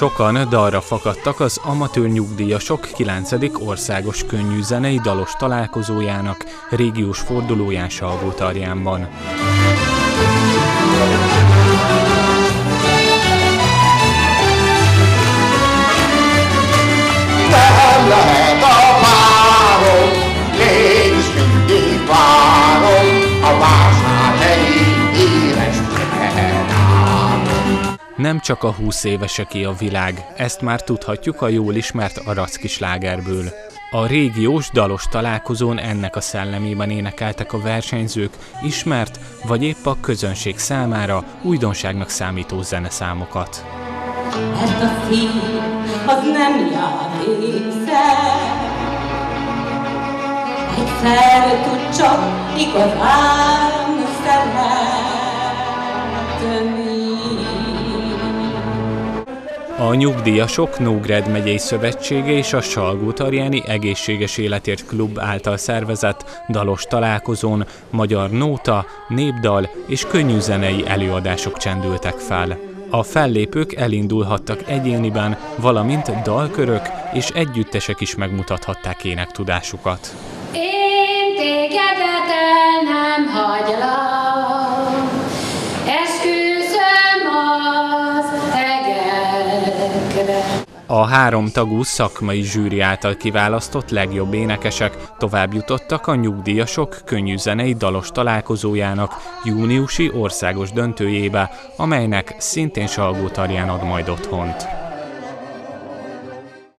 Sokan dalra fakadtak az amatőr nyugdíjasok 9. országos könnyű zenei dalos találkozójának régiós fordulóján Salgótarjánban. Nem Nem csak a 20 éveseké a világ, ezt már tudhatjuk a jól ismert aracki slágerből. A régiós dalos találkozón ennek a szellemében énekeltek a versenyzők ismert, vagy épp a közönség számára újdonságnak számító zeneszámokat. Mert a szív az nem játékszer. Egyszer tud csak igazán A Nyugdíjasok Nógrád megyei szövetsége és a Salgótarjáni Egészséges Életért Klub által szervezett dalos találkozón magyar nóta, népdal és könnyűzenei előadások csendültek fel. A fellépők elindulhattak egyéniben, valamint dalkörök és együttesek is megmutathatták énektudásukat. Én tégedet el nem hagylak, A három tagú szakmai zsűri által kiválasztott legjobb énekesek tovább jutottak a nyugdíjasok könnyűzenei dalos találkozójának júniusi országos döntőjébe, amelynek szintén Salgótarján ad majd otthont.